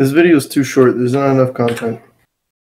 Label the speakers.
Speaker 1: This video is too short. There's not enough content.